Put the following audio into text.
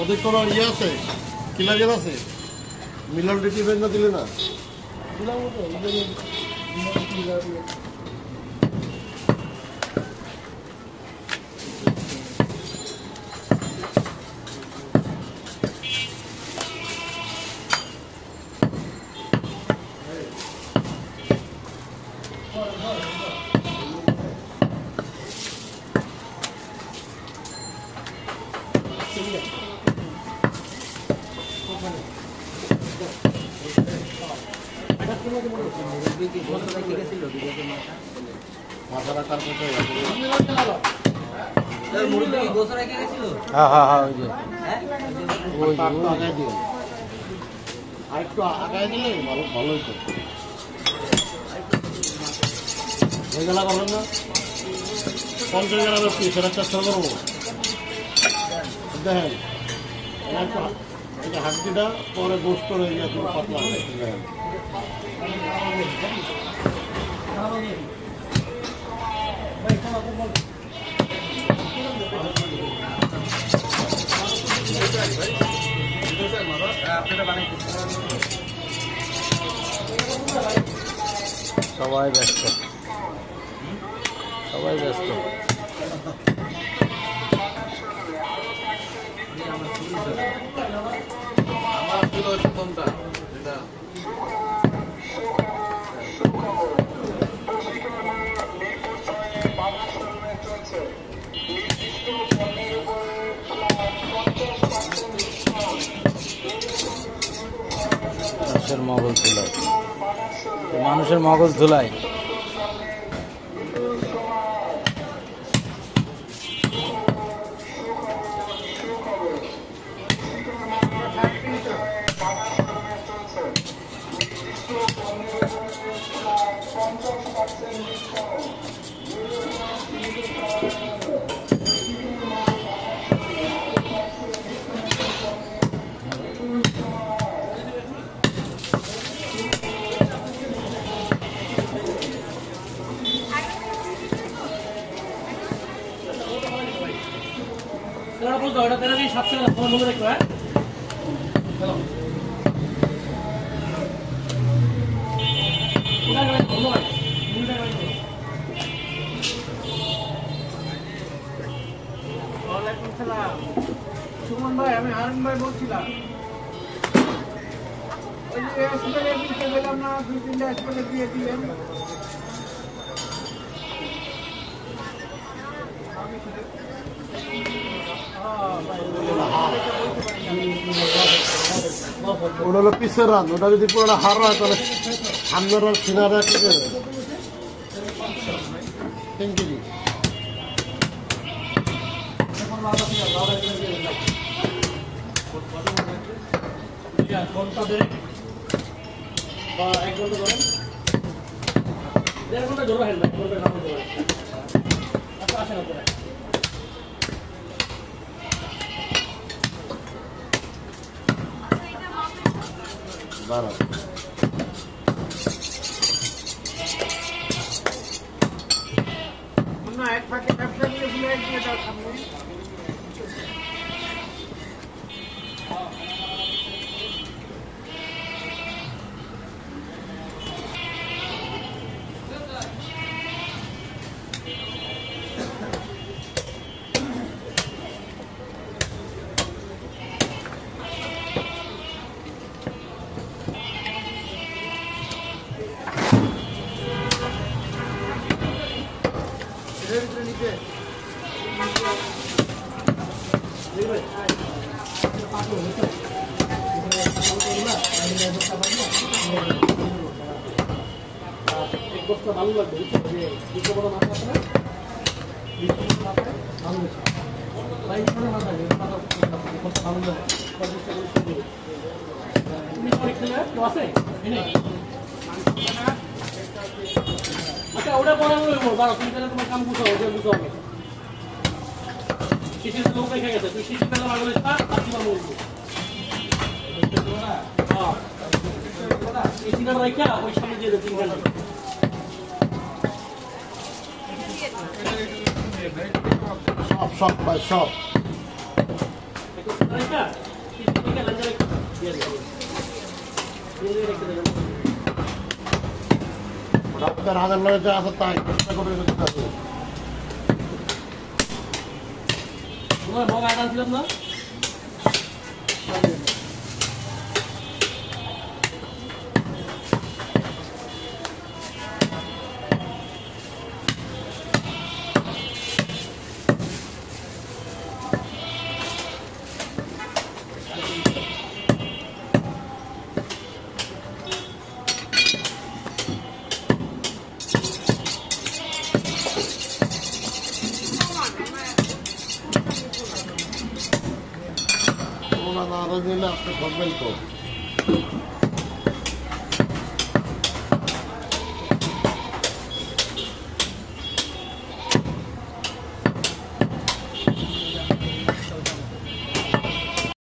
ওদের কোনো ইয়ে আছে কিলাগের আছে মিলান ডিটি ব্যাংক দিলে না মাথা রাখার হ্যাঁ হ্যাঁ হ্যাঁ ওই আগায় দিলে ভালো ভালো হতো এগুলা করবেন না? পঞ্চাশ গ্রামের পিস এটা চেষ্টা করব দেখেন এটা হাড্ডিটা পরে গোস্ত রয়ে গেছে পাতলা সবাই ব্যস্ত। সবাই ব্যস্ত। ছিল প্রথমটা এটা। মানুষের মগজ ধুলাই। মানুষের মগজ ধুলাই। ওটা তেরো কি সাতশো তোমার মনে সুমন ভাই, আমি হারুন ভাই বলছিলাম। ওই যে না, দুই তিনটা স্কুলে দিয়ে দিলেন। ওটা হলো পিসের রান, ওটা যদি পুরোটা হার হয় তাহলে সামনের আর সিনারা কি দেবে তিন কেজি। ঘণ্টা দেড় ঘণ্টা ধরেন দেড় ঘণ্টা ধরো হেলমেট ঘণ্টা নাম আচ্ছা আসেন আপনারা Claro. ভালো লাগবে দুটো বড় মাছ আছে না? দুটো বড় মাছ ভালো আছে। তুমি পরে খেলে কেউ আছে? আচ্ছা ওটা পরে আমি বলব। দাঁড়াও তুমি তাহলে তোমার কাম বুঝাও ওটা বুঝাও হবে শিশির নৌকায় খেয়ে গেছে। তুই শিশির পেলে মাগুলো খা আর কি বলব হ্যাঁ। এই সিনার রাইখা ওই সামনে দিয়ে দে তিন ঘণ্টা সব সব ভাই সব। দিয়ে রেখে দেবেন ডাক্তার হাজার লগে যা আছে তাই। চেষ্টা করে তোমার বড় আটা ছিলাম না? आवाज़ देना आपको को।